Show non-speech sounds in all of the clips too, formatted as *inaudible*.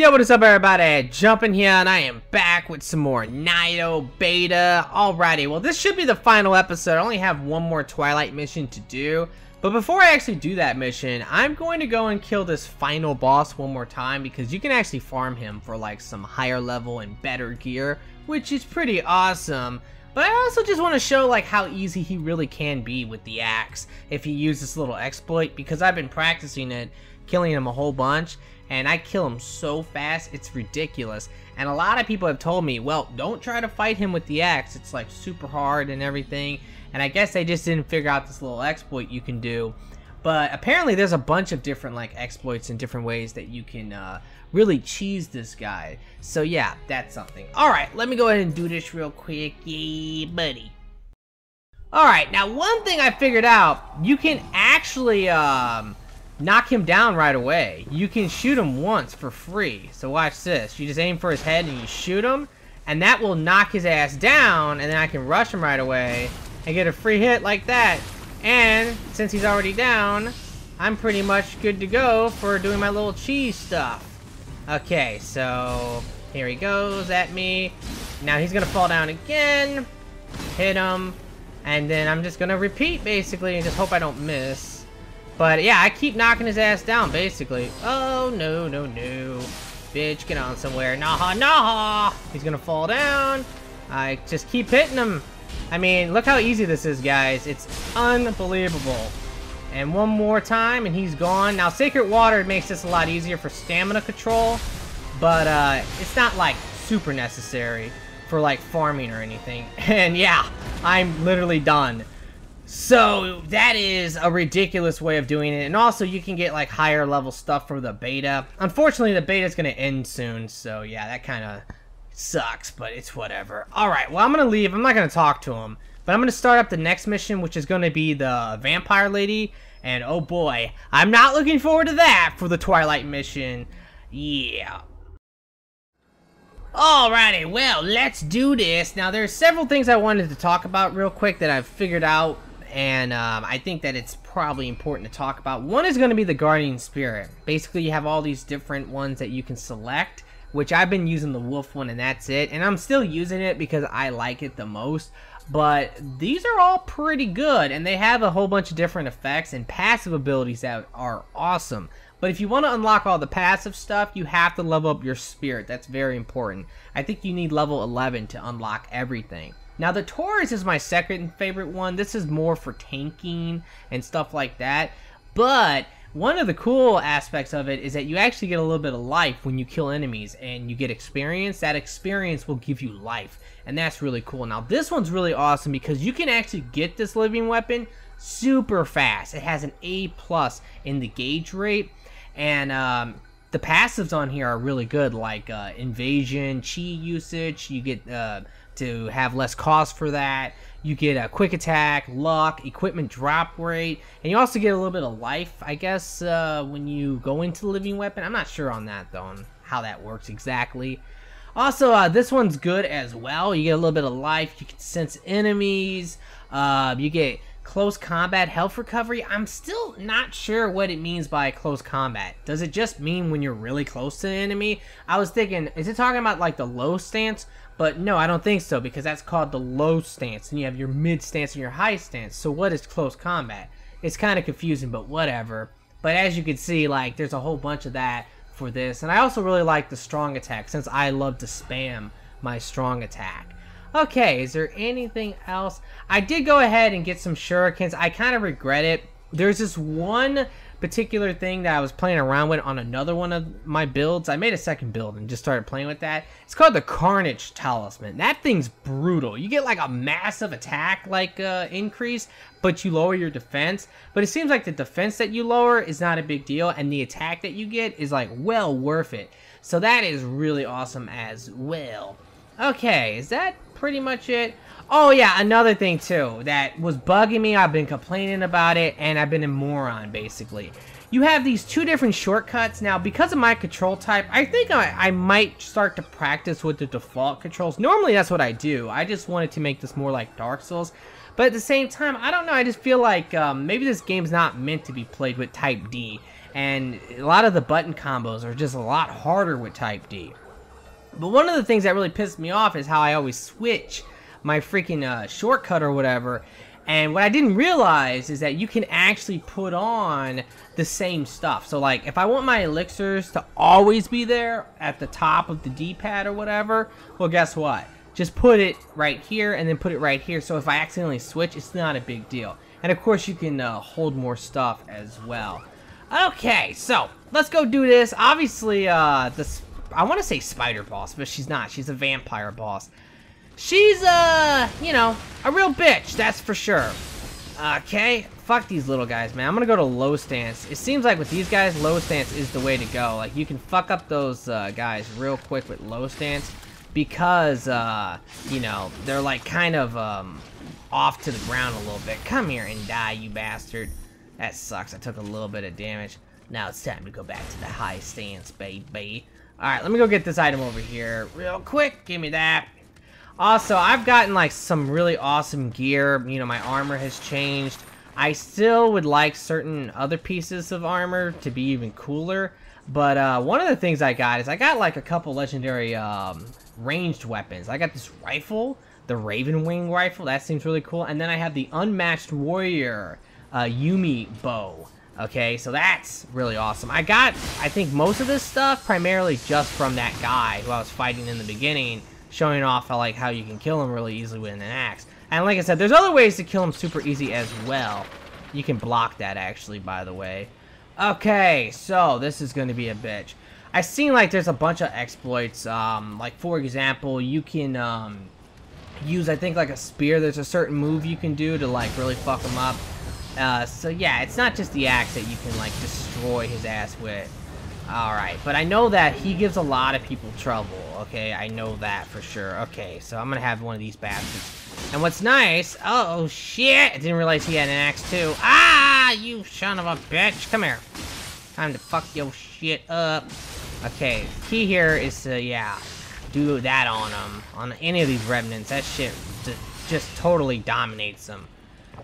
Yo, what is up everybody? Jumpin here and I am back with some more Nioh Beta. Alrighty, well this should be the final episode. I only have one more Twilight mission to do. But before I actually do that mission, I'm going to go and kill this final boss one more time because you can actually farm him for like some higher level and better gear, which is pretty awesome. But I also just want to show like how easy he really can be with the axe if he uses this little exploit because I've been practicing it, killing him a whole bunch, and I kill him so fast, it's ridiculous. And a lot of people have told me, well, don't try to fight him with the axe, it's like super hard and everything. And I guess they just didn't figure out this little exploit you can do. But apparently there's a bunch of different like exploits and different ways that you can uh, really cheese this guy. So yeah, that's something. Alright, let me go ahead and do this real quick. Yeah, buddy. Alright, now one thing I figured out, you can actually um, knock him down right away. You can shoot him once for free. So watch this. You just aim for his head and you shoot him. And that will knock his ass down. And then I can rush him right away. And get a free hit like that. And since he's already down, I'm pretty much good to go for doing my little cheese stuff. Okay, so here he goes at me. Now he's gonna fall down again. Hit him. And then I'm just gonna repeat basically and just hope I don't miss. But yeah, I keep knocking his ass down basically. Oh no, no, no. Bitch, get on somewhere. Nah, nah. He's gonna fall down. I just keep hitting him. I mean, look how easy this is, guys. It's unbelievable. And one more time, and he's gone. Now, Sacred Water makes this a lot easier for stamina control, but uh, it's not, like, super necessary for, like, farming or anything. *laughs* And yeah, I'm literally done. So, that is a ridiculous way of doing it. And also, you can get, like, higher level stuff for the beta. Unfortunately, the beta is going to end soon, so yeah, that kind of sucks, but it's whatever. Alright, well, I'm going to leave. I'm not going to talk to him. But I'm going to start up the next mission, which is going to be the Vampire Lady. And oh boy, I'm not looking forward to that for the Twilight mission. Yeah. Alrighty, well, let's do this. Now, there's several things I wanted to talk about real quick that I've figured out. And um, I think that it's probably important to talk about. One is going to be the Guardian Spirit. Basically, you have all these different ones that you can select which I've been using the wolf one and that's it. And I'm still using it because I like it the most. But these are all pretty good and they have a whole bunch of different effects and passive abilities that are awesome. But if you want to unlock all the passive stuff, you have to level up your spirit. That's very important. I think you need level 11 to unlock everything. Now the Taurus is my second favorite one. This is more for tanking and stuff like that. But one of the cool aspects of it is that you actually get a little bit of life when you kill enemies and you get experience. That experience will give you life, and that's really cool. Now, this one's really awesome because you can actually get this living weapon super fast. It has an A plus in the gauge rate, and um, the passives on here are really good, like uh, invasion, chi usage. You get uh, to have less cost for that. You get a quick attack, luck, equipment drop rate, and you also get a little bit of life, I guess, uh, when you go into the living weapon. I'm not sure on that, though, on how that works exactly. Also, uh, this one's good as well. You get a little bit of life. You can sense enemies. Uh, you get close combat health recovery. I'm still not sure what it means by close combat. Does it just mean when you're really close to the enemy? I was thinking, is it talking about like the low stance? But no, I don't think so because that's called the low stance, and you have your mid stance and your high stance. So what is close combat? It's kind of confusing, but whatever. But as you can see, like there's a whole bunch of that for this, and I also really like the strong attack since I love to spam my strong attack. Okay, is there anything else? I did go ahead and get some shurikens. I kind of regret it. There's this one particular thing that I was playing around with on another one of my builds. I made a second build and just started playing with that. It's called the Carnage Talisman. That thing's brutal. You get like a massive attack like uh, increase, but you lower your defense. But it seems like the defense that you lower is not a big deal, and the attack that you get is like well worth it. So that is really awesome as well. Okay, is that pretty much it? Oh yeah, another thing too that was bugging me. I've been complaining about it, and I've been a moron basically. You have these two different shortcuts. Now, because of my control type, I think I, I might start to practice with the default controls. Normally, that's what I do. I just wanted to make this more like Dark Souls. But at the same time, I don't know. I just feel like um, maybe this game's not meant to be played with Type D. And a lot of the button combos are just a lot harder with Type D. But one of the things that really pisses me off is how I always switch my freaking uh, shortcut or whatever. And what I didn't realize is that you can actually put on the same stuff. So like if I want my elixirs to always be there at the top of the D-pad or whatever, well guess what? Just put it right here and then put it right here. So if I accidentally switch, it's not a big deal. And of course you can uh, hold more stuff as well. Okay, so let's go do this. Obviously, uh, this I want to say spider boss, but she's not. She's a vampire boss. She's, uh, you know, a real bitch, that's for sure. Okay, fuck these little guys, man. I'm gonna go to low stance. It seems like with these guys, low stance is the way to go. Like, you can fuck up those uh, guys real quick with low stance because, uh, you know, they're like kind of um, off to the ground a little bit. Come here and die, you bastard. That sucks. I took a little bit of damage. Now it's time to go back to the high stance, baby. Alright, let me go get this item over here real quick. Give me that. Also, I've gotten like some really awesome gear. You know, my armor has changed. I still would like certain other pieces of armor to be even cooler. But uh, one of the things I got is I got like a couple legendary um, ranged weapons. I got this rifle, the Raven Wing rifle. That seems really cool. And then I have the Unmatched Warrior uh, Yumi bow. Okay, so that's really awesome. I got, I think, most of this stuff primarily just from that guy who I was fighting in the beginning showing off how, like how you can kill him really easily with an axe. And like I said, there's other ways to kill him super easy as well. You can block that actually, by the way. Okay, so this is going to be a bitch. I've seen like there's a bunch of exploits. Um, like for example, you can um, use I think like a spear. There's a certain move you can do to like really fuck him up. Uh, so yeah, it's not just the axe that you can like destroy his ass with. Alright, but I know that he gives a lot of people trouble, okay? I know that for sure. Okay, so I'm gonna have one of these bastards. And what's nice... Oh, shit! I didn't realize he had an axe, too. Ah, you son of a bitch! Come here. Time to fuck your shit up. Okay, key here is to, yeah, do that on them. On any of these remnants. That shit just totally dominates them.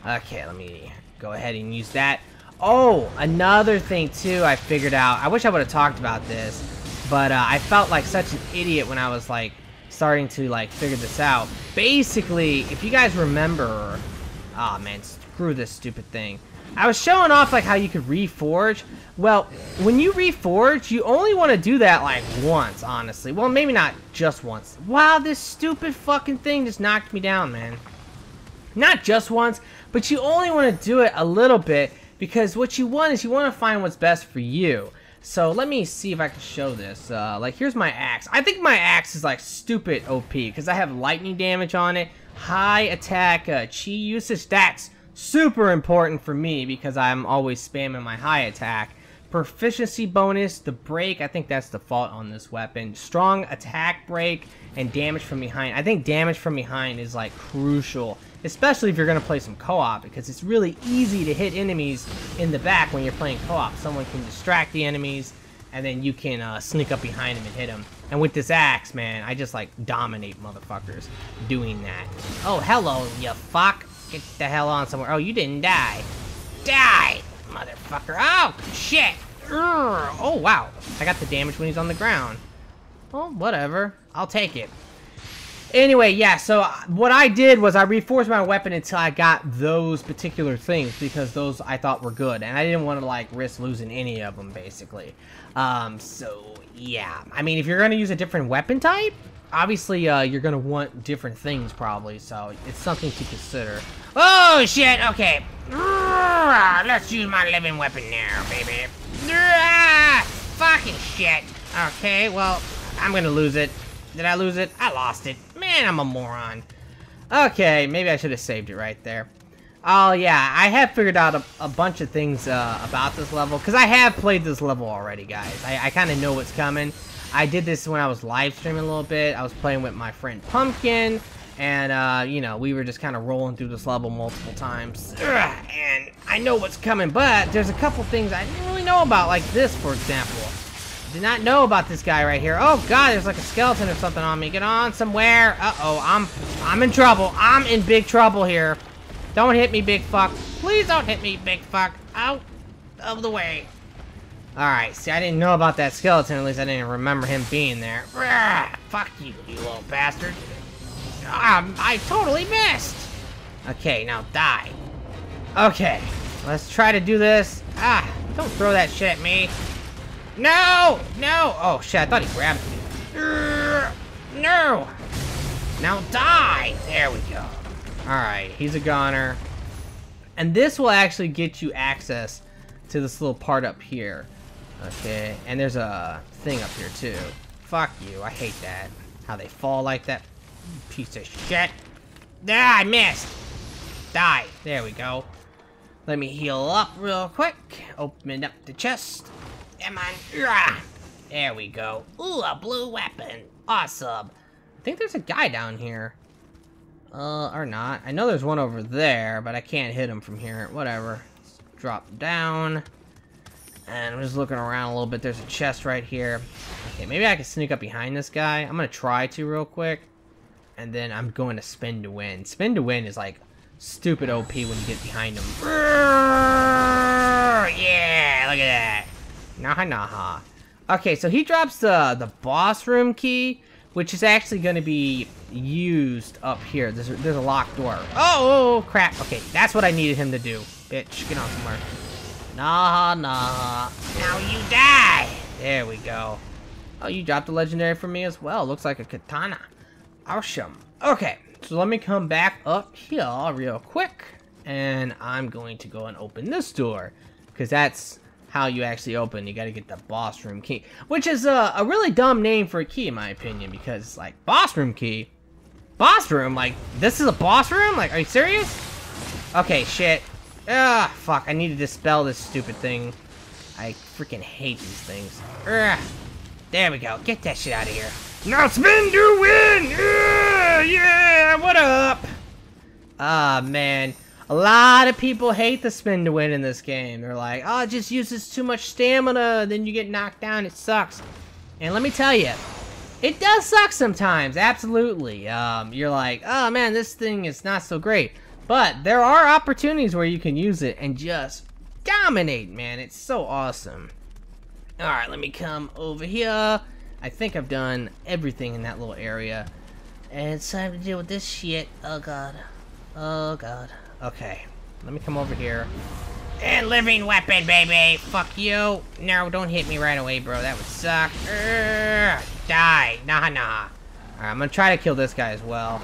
Okay, let me go ahead and use that. Oh, another thing too I figured out. I wish I would have talked about this, but uh, I felt like such an idiot when I was like starting to like figure this out. Basically, if you guys remember, oh man, screw this stupid thing. I was showing off like how you could reforge. Well, when you reforge, you only want to do that like once, honestly. Well, maybe not just once. Wow, this stupid fucking thing just knocked me down, man. Not just once, but you only want to do it a little bit because what you want is you want to find what's best for you. So let me see if I can show this. Uh, like, here's my axe. I think my axe is, like, stupid OP, because I have lightning damage on it, high attack, uh, chi usage. That's super important for me, because I'm always spamming my high attack. Proficiency bonus, the break, I think that's default on this weapon. Strong attack break, and damage from behind. I think damage from behind is, like, crucial especially if you're going to play some co-op, because it's really easy to hit enemies in the back when you're playing co-op. Someone can distract the enemies, and then you can uh, sneak up behind them and hit them. And with this axe, man, I just, like, dominate motherfuckers doing that. Oh, hello, you fuck. Get the hell on somewhere. Oh, you didn't die. Die, motherfucker. Oh, shit. Urgh. Oh, wow. I got the damage when he's on the ground. Well, whatever. I'll take it. Anyway, yeah, so uh, what I did was I reforged my weapon until I got those particular things because those I thought were good. And I didn't want to, like, risk losing any of them, basically. Um, so, yeah. I mean, if you're going to use a different weapon type, obviously, uh, you're going to want different things, probably. So, it's something to consider. Oh, shit, okay. Let's use my living weapon now, baby. Fucking shit. Okay, well, I'm going to lose it. Did I lose it? I lost it. Man, I'm a moron. Okay, maybe I should have saved it right there. Oh, yeah, I have figured out a, a bunch of things uh, about this level, because I have played this level already, guys. I, I kind of know what's coming. I did this when I was live streaming a little bit. I was playing with my friend Pumpkin, and, uh, you know, we were just kind of rolling through this level multiple times. Ugh, and I know what's coming, but there's a couple things I didn't really know about, like this, for example. Did not know about this guy right here. Oh god, there's like a skeleton or something on me. Get on somewhere. Uh-oh, I'm I'm in trouble. I'm in big trouble here. Don't hit me, big fuck. Please don't hit me, big fuck. Out of the way. Alright, see, I didn't know about that skeleton. At least I didn't remember him being there. fuck you, you little bastard. Um, I totally missed. Okay, now die. Okay, let's try to do this. Ah, don't throw that shit at me. No! No! Oh, shit, I thought he grabbed me. No! Now die! There we go. Alright, he's a goner. And this will actually get you access to this little part up here. Okay, and there's a thing up here too. Fuck you, I hate that. How they fall like that. Piece of shit. Ah, I missed! Die. There we go. Let me heal up real quick. Open up the chest. Come on. There we go. Ooh, a blue weapon. Awesome. I think there's a guy down here. Uh, or not. I know there's one over there, but I can't hit him from here. Whatever. Drop down. And I'm just looking around a little bit. There's a chest right here. Okay, maybe I can sneak up behind this guy. I'm going to try to real quick. And then I'm going to spin to win. Spin to win is like stupid OP when you get behind him. Yeah, look at that. Naha naha. Okay, so he drops the, the boss room key, which is actually going to be used up here. There's, there's a locked door. Oh, oh, oh, crap. Okay, that's what I needed him to do. Bitch, get on somewhere. Nah, nah. Now you die. There we go. Oh, you dropped a legendary for me as well. Looks like a katana. Awesome. Okay, so let me come back up here real quick. And I'm going to go and open this door. Because that's how you actually open. You got to get the boss room key. Which is a, a really dumb name for a key, in my opinion. Because, it's like, boss room key? Boss room? Like, this is a boss room? Like, are you serious? Okay, shit. Ah, fuck. I need to dispel this stupid thing. I freaking hate these things. Ugh. There we go. Get that shit out of here. Now spin to win! Yeah, yeah, what up? Ah, man. A lot of people hate the spin to win in this game. They're like, oh, it just uses too much stamina, then you get knocked down, it sucks. And let me tell you, it does suck sometimes, absolutely. Um, you're like, oh man, this thing is not so great. But there are opportunities where you can use it and just dominate, man. It's so awesome. Alright, let me come over here. I think I've done everything in that little area. And it's time to deal with this shit. Oh god. Oh god. Okay. Let me come over here. And living weapon, baby! Fuck you! No, don't hit me right away, bro. That would suck. Urgh, die. Nah, nah. Alright, I'm gonna try to kill this guy as well.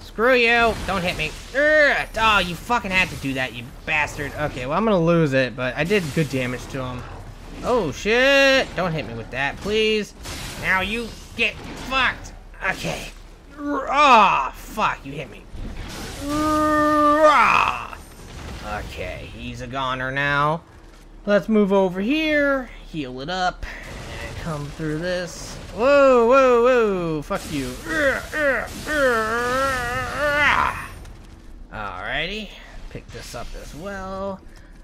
Screw you! Don't hit me. Urgh. Oh, you fucking had to do that, you bastard. Okay, well, I'm gonna lose it, but I did good damage to him. Oh, shit! Don't hit me with that, please. Now you get fucked. Okay. Oh, fuck, you hit me. Okay, he's a goner now. Let's move over here, heal it up, and come through this. Whoa, whoa, whoa, fuck you. Alrighty, pick this up as well.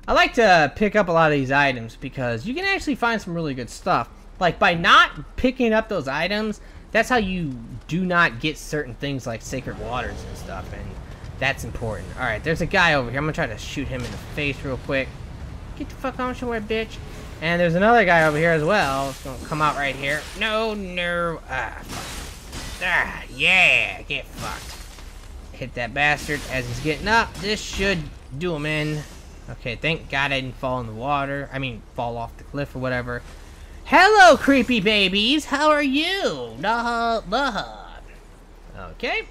I like to pick up a lot of these items because you can actually find some really good stuff. Like, by not picking up those items, that's how you do not get certain things like sacred waters and stuff, and that's important. Alright, there's a guy over here. I'm gonna try to shoot him in the face real quick. Get the fuck on somewhere, bitch. And there's another guy over here as well. It's gonna come out right here. No, no. Ah. Ah, yeah, get fucked. Hit that bastard as he's getting up. This should do him in. Okay, thank God I didn't fall in the water. I mean, fall off the cliff or whatever. Hello, creepy babies. How are you? Nah, nah. Okay.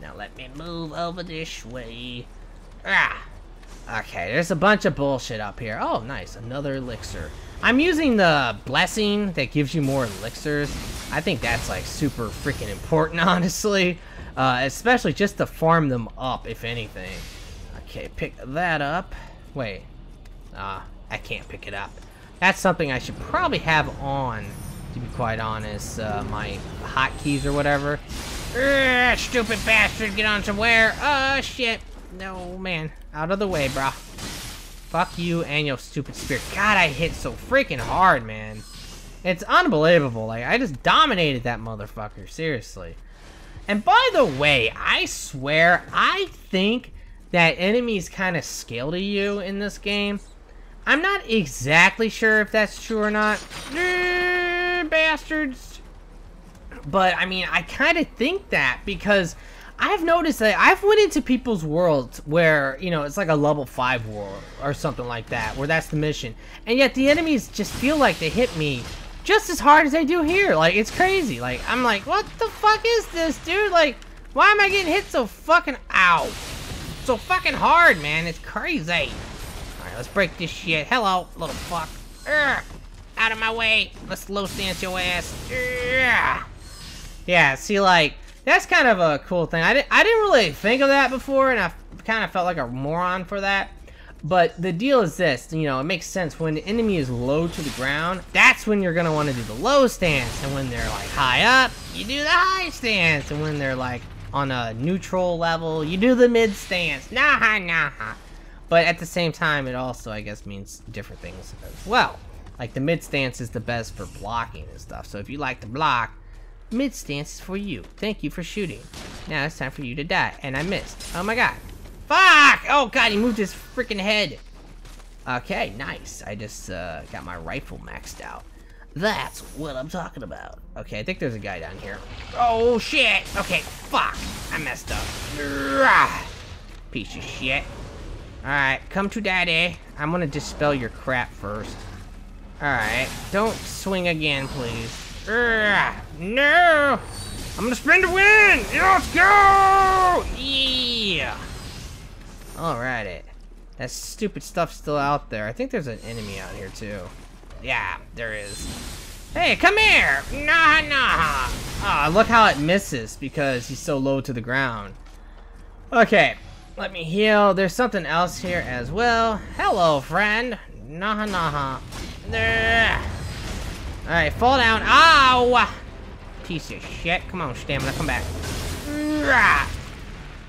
Now let me move over this way. Ah. Okay, there's a bunch of bullshit up here. Oh, nice. Another elixir. I'm using the blessing that gives you more elixirs. I think that's like super freaking important, *laughs* honestly. Uh, especially just to farm them up, if anything. Okay, pick that up. Wait. Ah, uh, I can't pick it up. That's something I should probably have on, to be quite honest. Uh, my hotkeys or whatever. Urgh, stupid bastard, get on somewhere. Oh, shit. No, man. Out of the way, bro. Fuck you and your stupid spirit. God, I hit so freaking hard, man. It's unbelievable. Like, I just dominated that motherfucker. Seriously. And by the way, I swear, I think that enemies kind of scale to you in this game. I'm not exactly sure if that's true or not. bastards. But, I mean, I kind of think that because I've noticed that I've went into people's worlds where, you know, it's like a level 5 world or something like that, where that's the mission. And yet the enemies just feel like they hit me just as hard as they do here. Like, it's crazy. Like, I'm like, what the fuck is this, dude? Like, why am I getting hit so fucking... Ow. So fucking hard, man. It's crazy. Alright, let's break this shit. Hello, little fuck. Urgh. Out of my way. Let's low stance your ass. Yeah, see, like, that's kind of a cool thing. I, di I didn't really think of that before, and I kind of felt like a moron for that. But the deal is this, you know, it makes sense. When the enemy is low to the ground, that's when you're going to want to do the low stance. And when they're, like, high up, you do the high stance. And when they're, like, on a neutral level, you do the mid stance. Nah, nah. But at the same time, it also, I guess, means different things as well. Like, the mid stance is the best for blocking and stuff. So if you like to block, mid stance is for you. Thank you for shooting. Now it's time for you to die. And I missed. Oh my god. Fuck! Oh god, he moved his freaking head. Okay, nice. I just uh, got my rifle maxed out. That's what I'm talking about. Okay, I think there's a guy down here. Oh, shit! Okay, fuck! I messed up. Piece of shit. Alright, come to daddy. I'm gonna dispel your crap first. Alright, don't swing again, please. No! I'm gonna spin to win! Let's go! Yeah! Alrighty. That stupid stuff's still out there. I think there's an enemy out here too. Yeah, there is. Hey, come here! Nah, nah! Ah, look how it misses because he's so low to the ground. Okay, let me heal. There's something else here as well. Hello, friend. Nah, nah. Alright, fall down. Ow! Piece of shit. Come on, stamina, come back. Ah,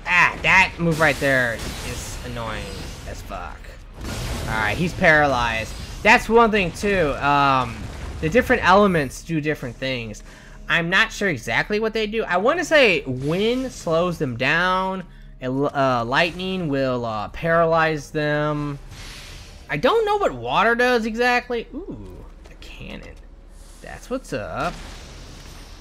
that move right there is annoying as fuck. Alright, he's paralyzed. That's one thing, too. Um, the different elements do different things. I'm not sure exactly what they do. I want to say wind slows them down. Uh, lightning will uh, paralyze them. I don't know what water does exactly. Ooh, a cannon. That's what's up.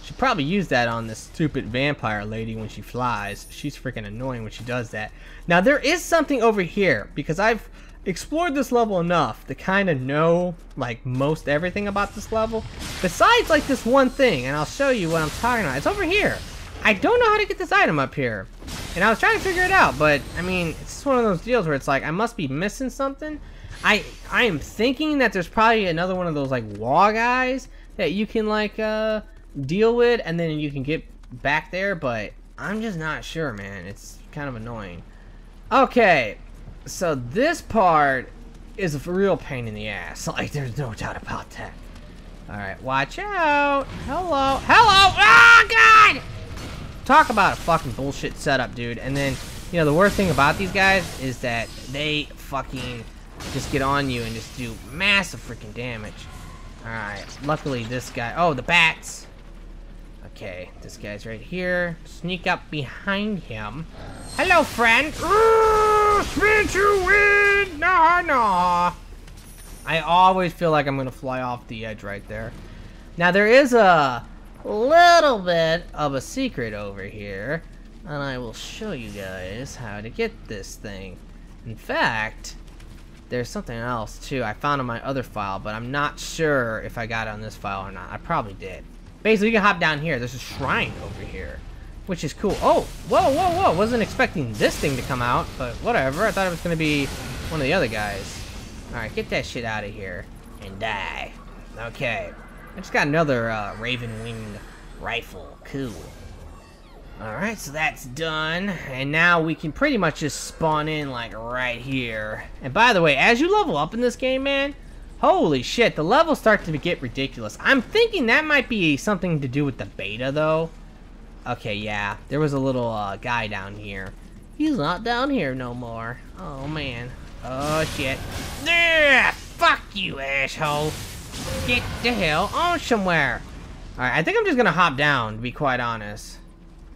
Should probably use that on this stupid vampire lady when she flies. She's freaking annoying when she does that. Now there is something over here because I've explored this level enough to kind of know like most everything about this level. Besides like this one thing, and I'll show you what I'm talking about. It's over here. I don't know how to get this item up here. And I was trying to figure it out, but I mean, it's just one of those deals where it's like I must be missing something. I I am thinking that there's probably another one of those like wall guys that you can like uh deal with and then you can get back there, but I'm just not sure, man. It's kind of annoying. Okay, so this part is a real pain in the ass. *laughs* Like, there's no doubt about that. Alright, watch out. Hello. Hello! Oh, God! Talk about a fucking bullshit setup, dude. And then, you know, the worst thing about these guys is that they fucking just get on you and just do massive freaking damage. Alright, luckily this guy... Oh, the bats! Okay, this guy's right here. Sneak up behind him. Hello, friend! spin to win! Nah, nah! I always feel like I'm gonna fly off the edge right there. Now, there is a little bit of a secret over here. And I will show you guys how to get this thing. In fact, there's something else too I found on my other file, but I'm not sure if I got it on this file or not. I probably did. Basically, you can hop down here. There's a shrine over here, which is cool. Oh, whoa, whoa, whoa. Wasn't expecting this thing to come out, but whatever. I thought it was going to be one of the other guys. All right, get that shit out of here and die. Okay. I just got another uh, Raven Wing rifle. Cool. Alright, so that's done. And now we can pretty much just spawn in, like, right here. And by the way, as you level up in this game, man, holy shit, the levels start to get ridiculous. I'm thinking that might be something to do with the beta, though. Okay, yeah, there was a little uh, guy down here. He's not down here no more. Oh, man. Oh, shit. Ugh, fuck you, asshole. Get the hell on somewhere. Alright, I think I'm just gonna hop down, to be quite honest.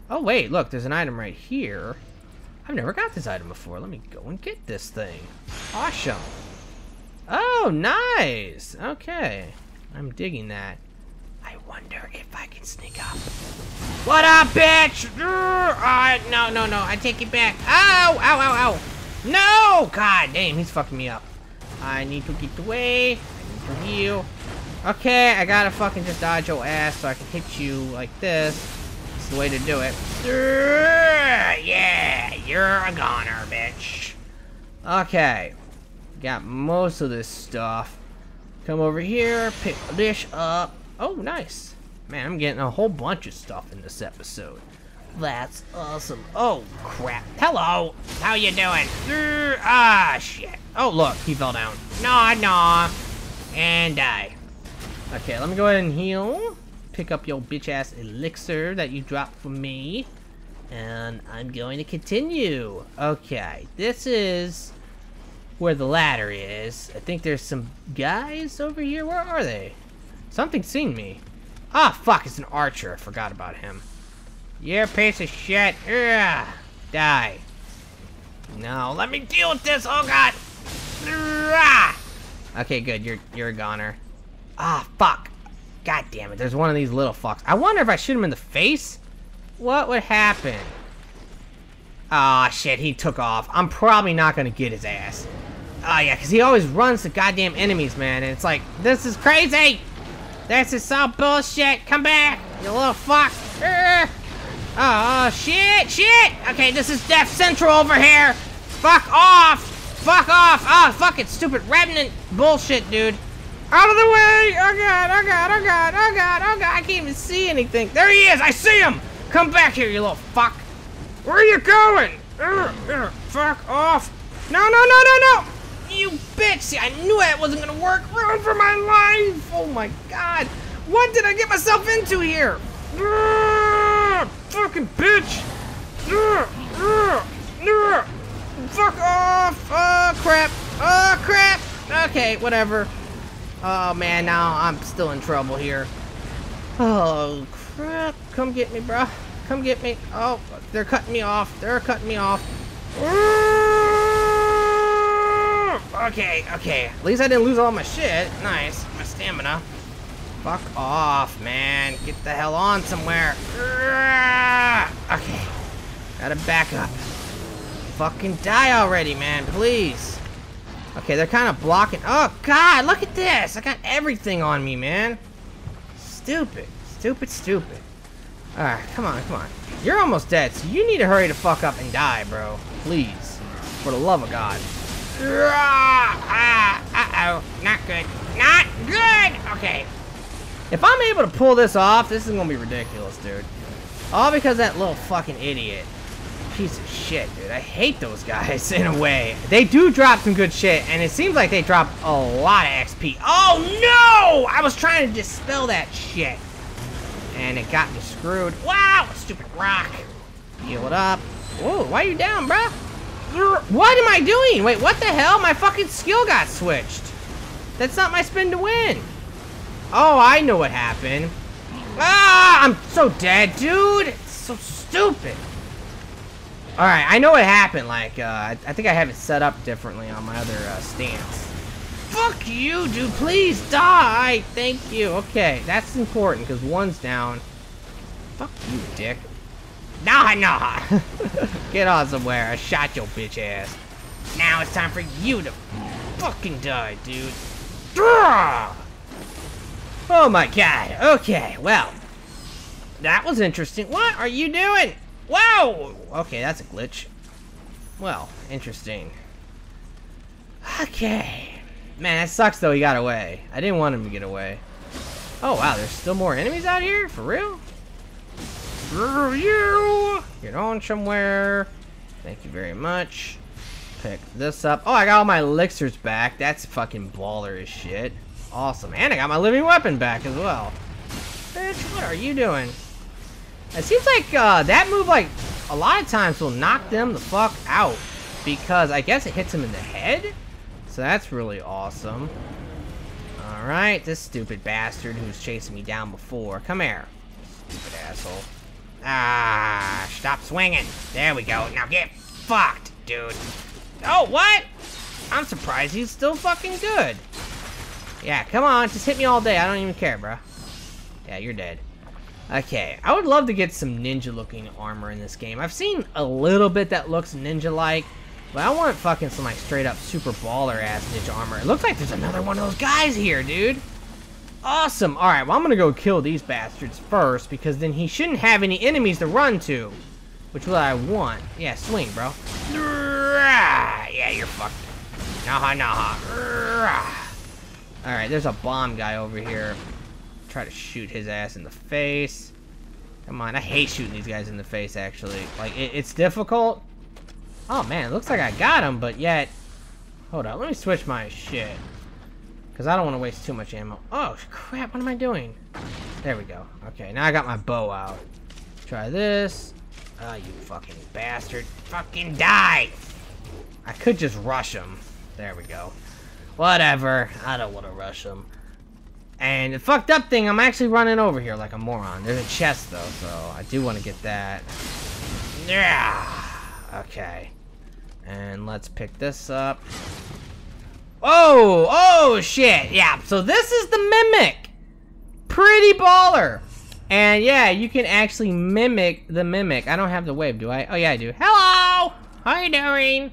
Oh, wait, look, there's an item right here. I've never got this item before. Let me go and get this thing. Awesome. Oh, nice. Okay. I'm digging that. I wonder if I can sneak up. What up, bitch? Uh, no, no, no. I take it back. Ow, ow, ow, ow. No! God damn, he's fucking me up. I need to get away. I need to heal. Okay, I gotta fucking just dodge your ass so I can hit you like this. It's the way to do it. Yeah, you're a goner, bitch. Okay. Got most of this stuff. Come over here, pick this up. Oh, nice. Man, I'm getting a whole bunch of stuff in this episode. That's awesome. Oh, crap. Hello. How you doing? ah, shit. Oh, look. He fell down. Nah, nah. And die. Okay, let me go ahead and heal. Pick up your bitch-ass elixir that you dropped for me. And I'm going to continue. Okay, this is where the ladder is. I think there's some guys over here. Where are they? Something's seen me. Ah, fuck, it's an archer. I forgot about him. You're a piece of shit. Ugh. Die. No, let me deal with this. Oh, God. Okay, good. You're, you're a goner. Ah, fuck. God damn it. There's one of these little fucks. I wonder if I shoot him in the face? What would happen? Ah, oh, shit. He took off. I'm probably not to get his ass. Oh, yeah, because he always runs to goddamn enemies, man. And it's like, this is crazy. This is so bullshit. Come back, you little fuck. Oh, shit, shit. Okay, this is Death Central over here. Fuck off. Fuck off. Oh, fuck it, stupid remnant bullshit, dude. Out of the way! Oh god, oh god, oh god, oh god, oh god, I can't even see anything. There he is, I see him! Come back here, you little fuck. Where are you going? fuck off. No, no, no, no, no! You bitch! See, I knew that wasn't gonna work. Run for my life! Oh my god! What did I get myself into here? fucking bitch! fuck off! Oh crap! Oh crap! Okay, whatever. Oh man, now I'm still in trouble here. Oh crap! Come get me, bro. Come get me. Oh, they're cutting me off. They're cutting me off. Okay, okay. At least I didn't lose all my shit. Nice. My stamina. Fuck off, man. Get the hell on somewhere. Okay. Gotta back up. Fucking die already, man. Please. Okay, they're kind of blocking. Oh, God. Look at this. I got everything on me, man. Stupid. Stupid, stupid. Alright, come on, come on. You're almost dead, so you need to hurry the fuck up and die, bro. Please. For the love of God. Ah, uh-oh. Not good. Not good! Okay. If I'm able to pull this off, this is gonna be ridiculous, dude. All because that little fucking idiot. Piece of shit, dude. I hate those guys *laughs* in a way. They do drop some good shit, and it seems like they drop a lot of XP. Oh, no! I was trying to dispel that shit. And it got me screwed. Wow! Stupid rock. Heal it up. Whoa, why are you down, bruh? What am I doing? Wait, what the hell? My fucking skill got switched. That's not my spin to win. Oh, I know what happened. Ah, I'm so dead, dude. It's so stupid. All right, I know what happened. Like, uh, I, I think I have it set up differently on my other uh, stance. Fuck you, dude. Please die. Thank you. Okay, that's important because one's down. Fuck you, dick. Nah, nah. *laughs* Get on somewhere. I shot your bitch ass. Now it's time for you to fucking die, dude. Oh my god. Okay, well. That was interesting. What are you doing? Wow! Okay, that's a glitch. Well, interesting. Okay. Man, that sucks though he got away. I didn't want him to get away. Oh wow, there's still more enemies out here? For real? You get on somewhere. Thank you very much. Pick this up. Oh, I got all my elixirs back. That's fucking baller as shit. Awesome. And I got my living weapon back as well. Bitch, what are you doing? It seems like uh, that move, like, a lot of times will knock them the fuck out. Because I guess it hits them in the head? So that's really awesome. Alright, this stupid bastard who's chasing me down before. Come here. Stupid asshole. Ah, stop swinging. There we go. Now get fucked, dude. Oh, what? I'm surprised he's still fucking good. Yeah, come on, just hit me all day. I don't even care, bro. Yeah, you're dead. Okay, I would love to get some ninja-looking armor in this game. I've seen a little bit that looks ninja-like, but I want fucking some like straight-up super baller-ass ninja armor. It looks like there's another one of those guys here, dude. Awesome. All right, well, I'm going to go kill these bastards first, because then he shouldn't have any enemies to run to, which what I want. Yeah, swing, bro. Yeah, you're fucked. Naha, naha. Alright, there's a bomb guy over here. Try to shoot his ass in the face. Come on, I hate shooting these guys in the face, actually. Like, it, it's difficult. Oh, man, looks like I got him, but yet... Hold on, let me switch my shit. Because I don't want to waste too much ammo. Oh, crap, what am I doing? There we go. Okay, now I got my bow out. Try this. Oh, you fucking bastard. Fucking die! I could just rush him. There we go. Whatever. I don't want to rush them. And the fucked up thing, I'm actually running over here like a moron. There's a chest, though, so I do want to get that. Yeah. Okay. And let's pick this up. Oh! Oh, shit! Yeah, so this is the Mimic! Pretty baller! And yeah, you can actually mimic the Mimic. I don't have the wave, do I? Oh, yeah, I do. Hello! How you doing?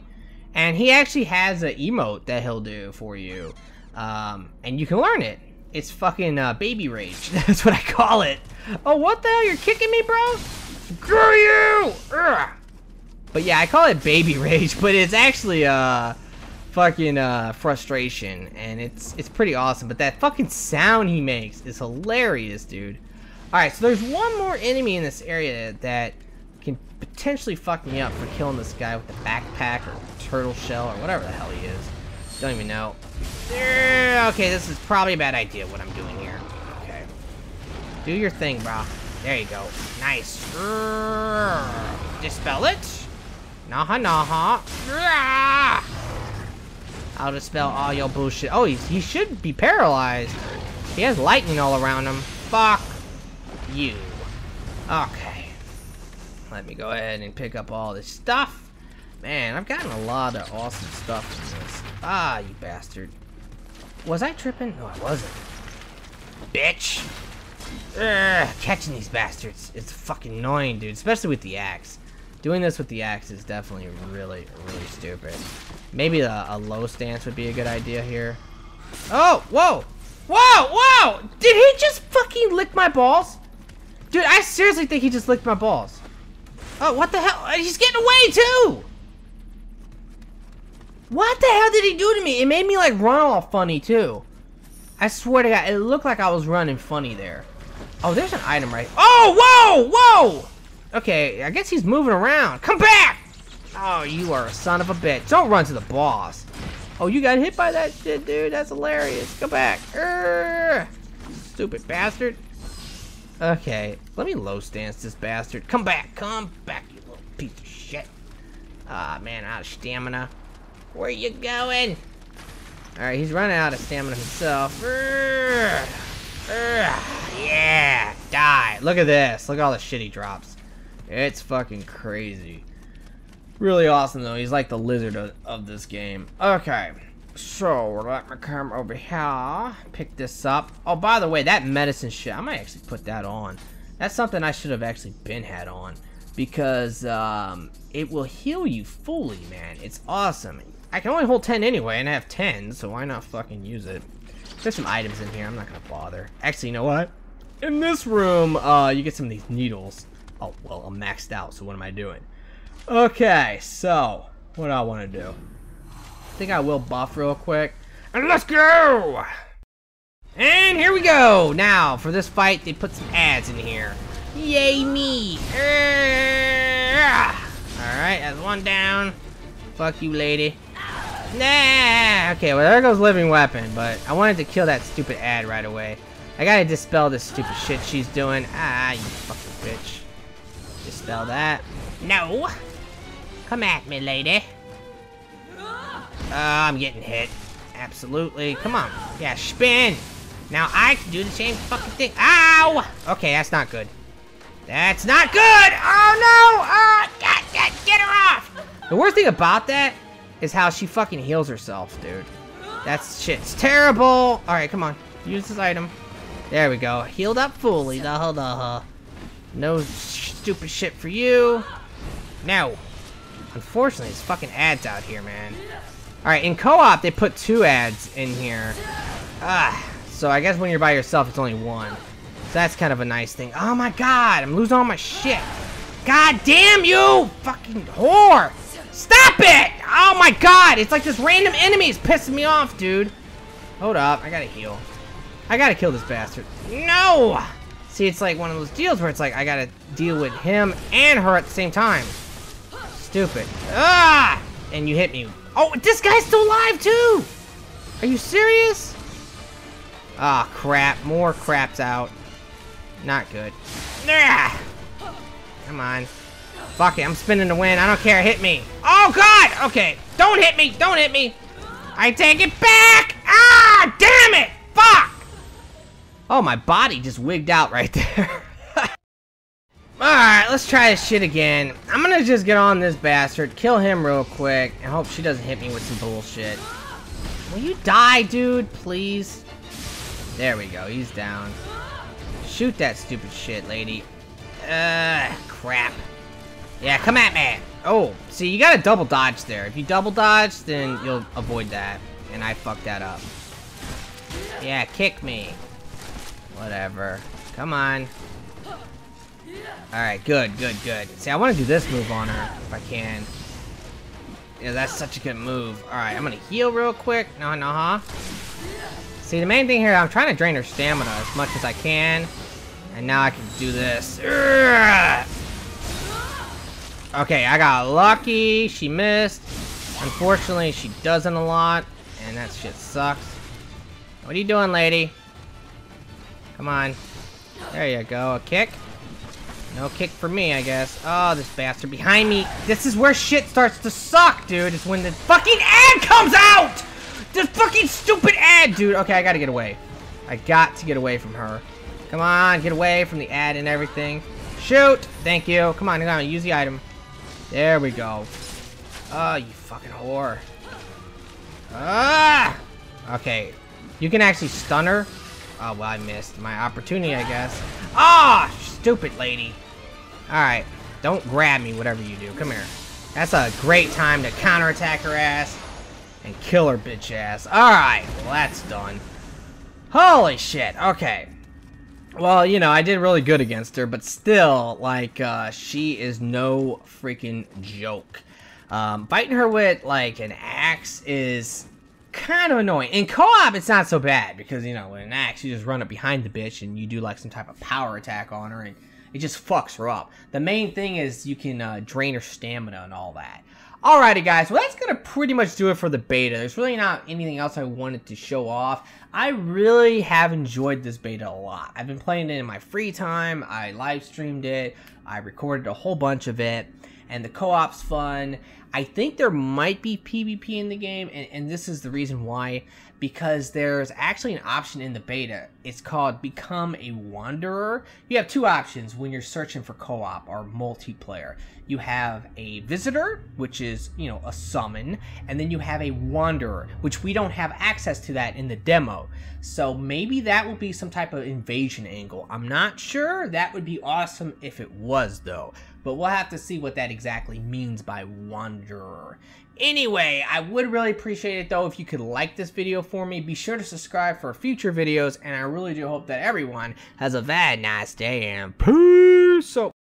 And he actually has an emote that he'll do for you. Um, and you can learn it. It's fucking uh, baby rage. *laughs* That's what I call it. Oh, what the hell? You're kicking me, bro? Screw you! Ugh. But yeah, I call it baby *laughs* rage, but it's actually uh fucking uh frustration and it's it's pretty awesome. But that fucking sound he makes is hilarious, dude. Alright, so there's one more enemy in this area that can potentially fuck me up for killing this guy with the backpack or turtle shell or whatever the hell he is. Don't even know. Okay, this is probably a bad idea what I'm doing here. Okay. Do your thing, bro. There you go. Nice. Dispel it. Naha naha. I'll dispel all your bullshit. Oh, he's, he should be paralyzed. He has lightning all around him. Fuck you. Okay. Let me go ahead and pick up all this stuff. Man, I've gotten a lot of awesome stuff in this. Ah, you bastard. Was I tripping? No, I wasn't. Bitch! Ugh, catching these bastards. It's fucking annoying, dude. Especially with the axe. Doing this with the axe is definitely really, really stupid. Maybe a, a low stance would be a good idea here. Oh, whoa! Whoa, whoa! Did he just fucking lick my balls? Dude, I seriously think he just licked my balls. Oh, what the hell? He's getting away too! What the hell did he do to me? It made me like run all funny too. I swear to God, it looked like I was running funny there. Oh, there's an item right. Oh, whoa, whoa! Okay, I guess he's moving around. Come back! Oh, you are a son of a bitch. Don't run to the boss. Oh, you got hit by that shit, dude. That's hilarious. Go back. Urgh. Stupid bastard. Okay, let me low stance this bastard. Come back, come back, you little piece of shit. Ah, oh, man, out of stamina. Where you going? Alright, he's running out of stamina himself. Yeah, die. Look at this. Look at all the shit he drops. It's fucking crazy. Really awesome, though. He's like the lizard of, of this game. Okay. So, let me come over here, pick this up. Oh, by the way, that medicine shit, I might actually put that on. That's something I should have actually been had on. Because, um, it will heal you fully, man. It's awesome. I can only hold 10 anyway, and I have 10, so why not fucking use it? There's some items in here, I'm not gonna bother. Actually, you know what? In this room, uh, you get some of these needles. Oh, well, I'm maxed out, so what am I doing? Okay, so, what do I want to do? I think I will buff real quick. And let's go! And here we go! Now, for this fight, they put some ads in here. Yay me! Alright, that's one down. Fuck you, lady. Nah! Okay, well there goes living weapon, but I wanted to kill that stupid ad right away. I gotta dispel this stupid shit she's doing. Ah, you fucking bitch. Dispel that. No! Come at me, lady. Uh, I'm getting hit. Absolutely. Come on. Yeah, spin. Now I can do the same fucking thing. Ow! Okay, that's not good. That's not good! Oh no! Oh, get, get, get her off! The worst thing about that is how she fucking heals herself, dude. That's shit's terrible. Alright, come on. Use this item. There we go. Healed up fully. The the No stupid shit for you. Now, Unfortunately, it's fucking ads out here, man. Alright, in co-op, they put two ads in here. Ah, so I guess when you're by yourself, it's only one. So that's kind of a nice thing. Oh my god, I'm losing all my shit. God damn you! Fucking whore! Stop it! Oh my god, it's like this random enemy is pissing me off, dude. Hold up, I gotta heal. I gotta kill this bastard. No! See, it's like one of those deals where it's like, I gotta deal with him and her at the same time. Stupid. Ah! And you hit me. Oh, this guy's still alive, too! Are you serious? Ah, oh, crap. More crap's out. Not good. Ah! Come on. Fuck it, I'm spinning to win. I don't care. Hit me. Oh, God! Okay. Don't hit me. Don't hit me. I take it back! Ah! Damn it! Fuck! Oh, my body just wigged out right *laughs* there. Alright, let's try this shit again. I'm gonna just get on this bastard, kill him real quick, and hope she doesn't hit me with some bullshit. Will you die, dude? Please? There we go, he's down. Shoot that stupid shit, lady. Uh, crap. Yeah, come at me. Oh, see, you gotta double dodge there. If you double dodge, then you'll avoid that. And I fucked that up. Yeah, kick me. Whatever. Come on. Alright, good, good, good. See, I want to do this move on her, if I can. Yeah, that's such a good move. Alright, I'm gonna heal real quick. No, no, huh? See, the main thing here, I'm trying to drain her stamina as much as I can. And now I can do this. Okay, I got lucky. She missed. Unfortunately, she doesn't a lot. And that shit sucks. What are you doing, lady? Come on. There you go. A kick. No kick for me, I guess. Oh, this bastard behind me. This is where shit starts to suck, dude. It's when the fucking add comes out! The fucking stupid add, dude. Okay, I gotta get away. I got to get away from her. Come on, get away from the add and everything. Shoot! Thank you. Come on, come on, use the item. There we go. Oh, you fucking whore. Ah! Okay. You can actually stun her. Oh, well, I missed. My opportunity, I guess. Ah! Oh, stupid lady. Alright. Don't grab me, whatever you do. Come here. That's a great time to counterattack her ass and kill her bitch ass. Alright. Well, that's done. Holy shit. Okay. Well, you know, I did really good against her, but still, like, uh, she is no freaking joke. Um, fighting her with, like, an axe is kind of annoying. In co-op, it's not so bad, because, you know, with an axe, you just run up behind the bitch and you do, like, some type of power attack on her, and it just fucks her up. The main thing is you can uh, drain her stamina and all that. Alrighty guys, well that's to pretty much do it for the beta. There's really not anything else I wanted to show off. I really have enjoyed this beta a lot. I've been playing it in my free time, I live streamed it, I recorded a whole bunch of it, and the co-op's fun. I think there might be PvP in the game, and, and this is the reason why because there's actually an option in the beta. It's called Become a Wanderer. You have two options when you're searching for co-op or multiplayer. You have a visitor, which is, you know, a summon, and then you have a wanderer, which we don't have access to that in the demo. So maybe that will be some type of invasion angle. I'm not sure. That would be awesome if it was, though. But we'll have to see what that exactly means by wanderer. Anyway, I would really appreciate it though if you could like this video for me. Be sure to subscribe for future videos, and I really do hope that everyone has a very nice day and peace out.